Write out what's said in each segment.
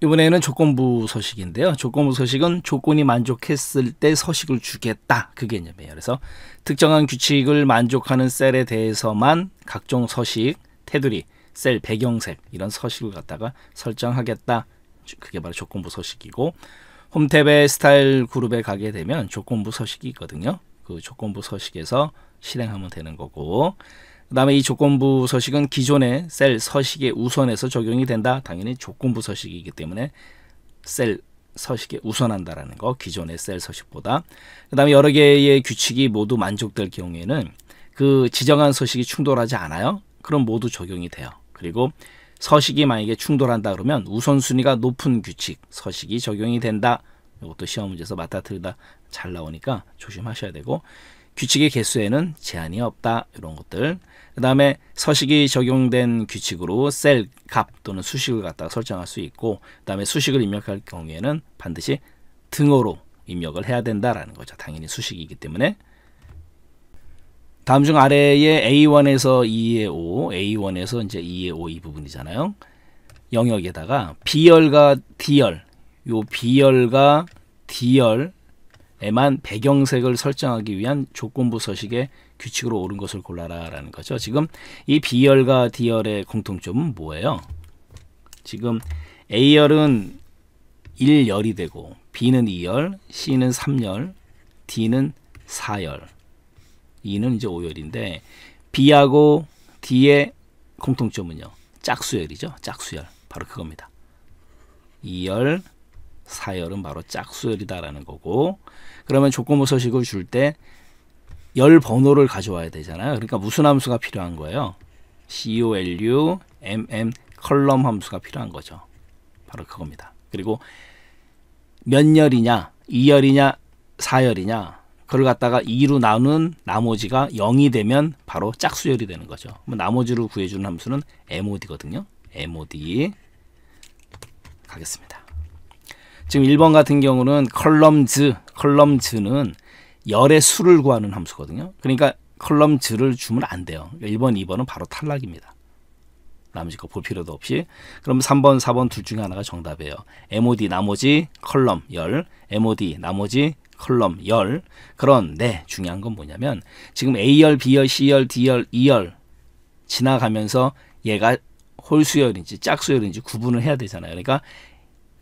이번에는 조건부 서식인데요. 조건부 서식은 조건이 만족했을 때 서식을 주겠다. 그 개념이에요. 그래서 특정한 규칙을 만족하는 셀에 대해서만 각종 서식, 테두리, 셀 배경색 이런 서식을 갖다가 설정하겠다. 그게 바로 조건부 서식이고 홈탭의 스타일 그룹에 가게 되면 조건부 서식이 있거든요. 그 조건부 서식에서 실행하면 되는 거고 그 다음에 이 조건부 서식은 기존의 셀 서식에 우선해서 적용이 된다. 당연히 조건부 서식이기 때문에 셀 서식에 우선한다라는 거 기존의 셀 서식보다 그 다음에 여러 개의 규칙이 모두 만족될 경우에는 그 지정한 서식이 충돌하지 않아요. 그럼 모두 적용이 돼요. 그리고 서식이 만약에 충돌한다 그러면 우선순위가 높은 규칙 서식이 적용이 된다. 이것도 시험 문제에서 맞다틀다 잘 나오니까 조심하셔야 되고 규칙의 개수에는 제한이 없다. 이런 것들. 그 다음에 서식이 적용된 규칙으로 셀 값 또는 수식을 갖다가 설정할 수 있고 그 다음에 수식을 입력할 경우에는 반드시 등호로 입력을 해야 된다라는 거죠. 당연히 수식이기 때문에 다음 중 아래에 A1에서 2의 5, A1에서 이제 2의 5이 부분이잖아요. 영역에다가 B열과 D열, 요 B열과 D열 에만 배경색을 설정하기 위한 조건부 서식의 규칙으로 옳은 것을 골라라라는 거죠. 지금 이 B열과 D열의 공통점은 뭐예요? 지금 A열은 1열이 되고 B는 2열, C는 3열, D는 4열. 2는 이제 5열인데 B하고 D의 공통점은요. 짝수열이죠. 짝수열. 바로 그겁니다. 2열, 4열은 바로 짝수열이다라는 거고 그러면 조건부 서식을 줄 때 열 번호를 가져와야 되잖아요. 그러니까 무슨 함수가 필요한 거예요? COLU, MN COLUMN 함수가 필요한 거죠. 바로 그겁니다. 그리고 몇 열이냐, 2열이냐, 4열이냐, 그걸 갖다가 2로 나눈 나머지가 0이 되면 바로 짝수열이 되는 거죠. 나머지를 구해주는 함수는 MOD거든요. MOD 가겠습니다. 지금 1번 같은 경우는 COLUMNS, COLUMNS는 열의 수를 구하는 함수거든요. 그러니까 COLUMNS를 주면 안 돼요. 1번, 2번은 바로 탈락입니다. 나머지 거 볼 필요도 없이. 그럼 3번, 4번 둘 중에 하나가 정답이에요. MOD 나머지 COLUMN 열, MOD 나머지 COLUMN 열. 그런데 중요한 건 뭐냐면 지금 A열, B열, C열, D열, E열 지나가면서 얘가 홀수열인지 짝수열인지 구분을 해야 되잖아요. 그러니까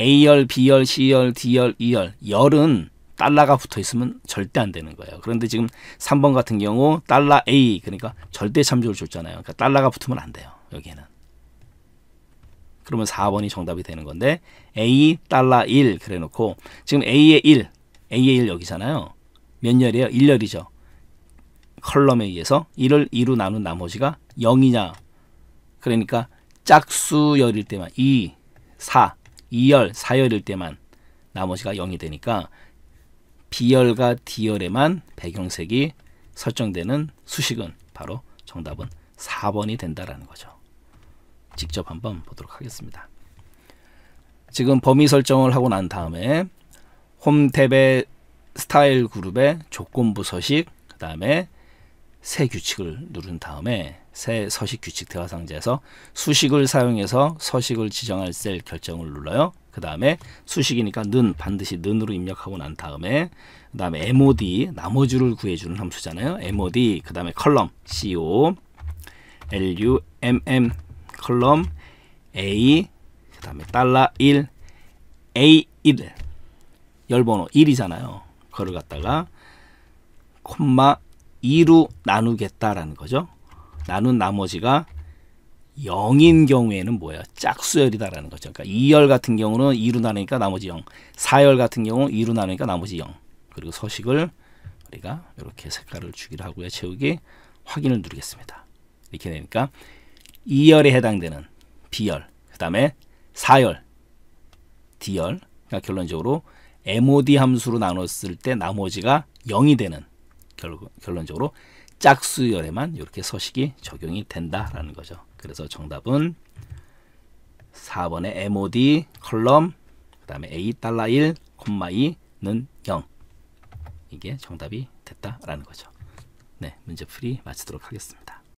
A열, B열, C열, D열, E열 열은 달러가 붙어 있으면 절대 안 되는 거예요. 그런데 지금 3번 같은 경우 달러 A 그러니까 절대 참조를 줬잖아요. 그러니까 달러가 붙으면 안 돼요. 여기에는. 그러면 4번이 정답이 되는 건데 A 달러 1 그래 놓고 지금 A의 1, A의 1 여기잖아요. 몇 열이에요? 1열이죠. 컬럼에 의해서 1을 2로 나눈 나머지가 0이냐. 그러니까 짝수열일 때만 2, 4, 2열, 4열일 때만 나머지가 0이 되니까 B열과 D열에만 배경색이 설정되는 수식은 바로 정답은 4번이 된다라는 거죠. 직접 한번 보도록 하겠습니다. 지금 범위 설정을 하고 난 다음에 홈 탭의 스타일 그룹의 조건부 서식, 그 다음에 새 규칙을 누른 다음에 새 서식 규칙 대화 상자에서 수식을 사용해서 서식을 지정할 셀 결정을 눌러요. 그 다음에 수식이니까 는 반드시 는으로 입력하고 난 다음에 그 다음에 MOD 나머지를 구해주는 함수잖아요. MOD 그 다음에 컬럼 CO LU MM 컬럼 A 그 다음에 달러 1 A1 열번호 1이잖아요. 그걸 갖다가 콤마 2로 나누겠다라는 거죠. 나눈 나머지가 0인 경우에는 뭐예요? 짝수열이다라는 거죠. 그러니까 2열 같은 경우는 2로 나누니까 나머지 0. 4열 같은 경우 2로 나누니까 나머지 0. 그리고 서식을 우리가 이렇게 색깔을 주기로 하고요. 채우기 확인을 누르겠습니다. 이렇게 되니까 2열에 해당되는 B열, 그 다음에 4열, D열, 그러니까 결론적으로 MOD 함수로 나눴을 때 나머지가 0이 되는 결, 결론적으로 짝수열에만 이렇게 서식이 적용이 된다라는 거죠. 그래서 정답은 4번의 MOD 컬럼 그 다음에 A 달러 1, 2는 0 이게 정답이 됐다라는 거죠. 네, 문제 풀이 마치도록 하겠습니다.